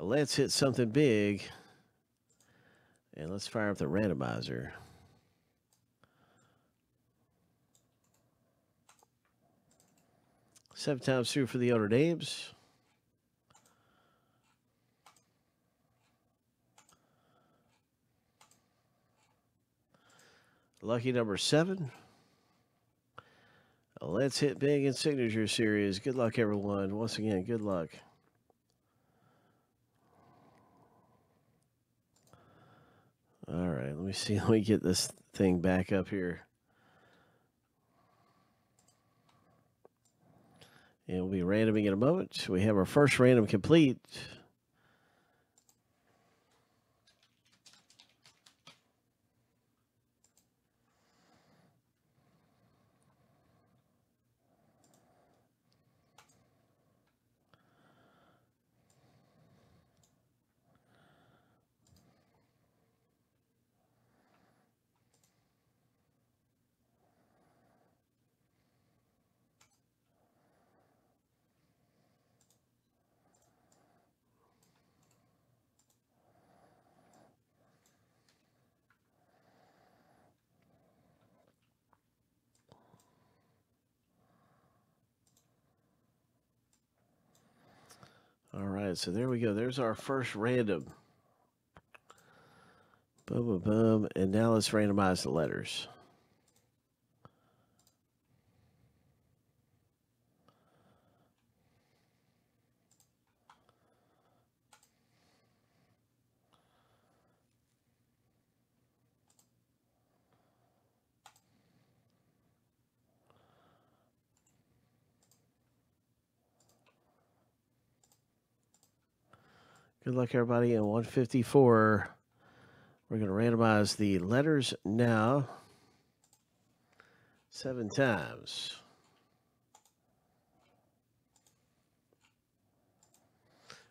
Let's hit something big. And let's fire up the randomizer. Seven times through for the Notre Dames. Lucky number seven. Let's hit big in signature series. Good luck, everyone. Once again, good luck. All right, let me see. Let me get this thing back up here. And we'll be randoming in a moment. We have our first random complete. All right, so there we go. There's our first random. Boom, boom, boom. And now let's randomize the letters. Good luck, everybody. In 154, we're going to randomize the letters now seven times.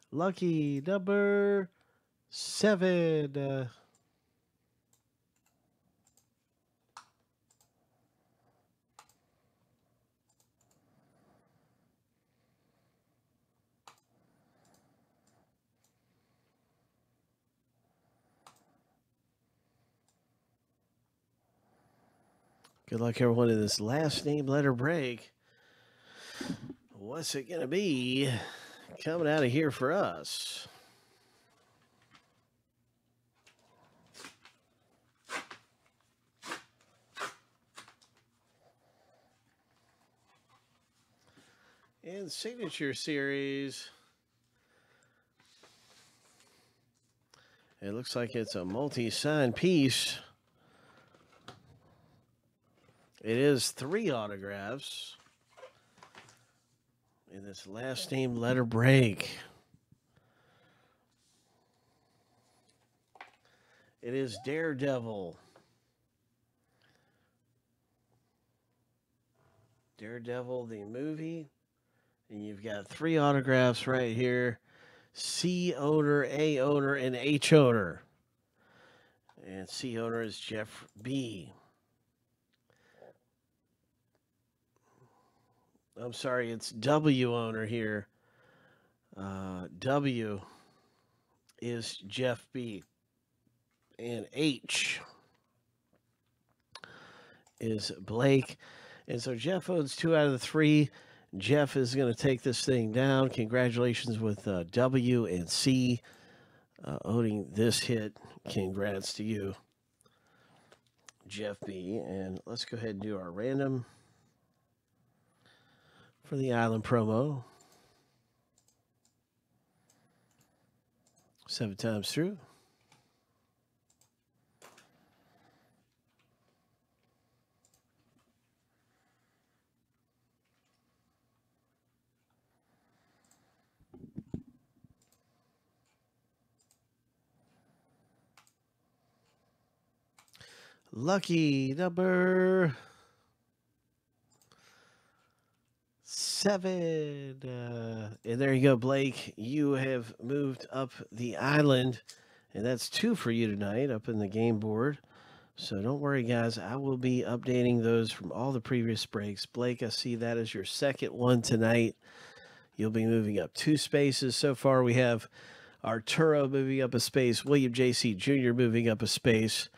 Lucky number seven. Uh, Good luck, everyone, in this last name letter break. What's it going to be coming out of here for us? In signature series, it looks like it's a multi sign piece. It is three autographs in this last name letter break. It is Daredevil. Daredevil, the movie. And you've got three autographs right here C owner, A owner, and H owner. And C owner is Jeff B. I'm sorry, it's W owner here. Uh, w is Jeff B. And H is Blake. And so Jeff owns two out of the three. Jeff is going to take this thing down. Congratulations with uh, W and C uh, owning this hit. Congrats to you, Jeff B. And let's go ahead and do our random for the island promo. Seven times through. Lucky number seven. Uh, and there you go, Blake. You have moved up the island, and that's two for you tonight up in the game board. So don't worry, guys. I will be updating those from all the previous breaks. Blake, I see that as your second one tonight. You'll be moving up two spaces. So far, we have Arturo moving up a space. William J.C. Jr. moving up a space.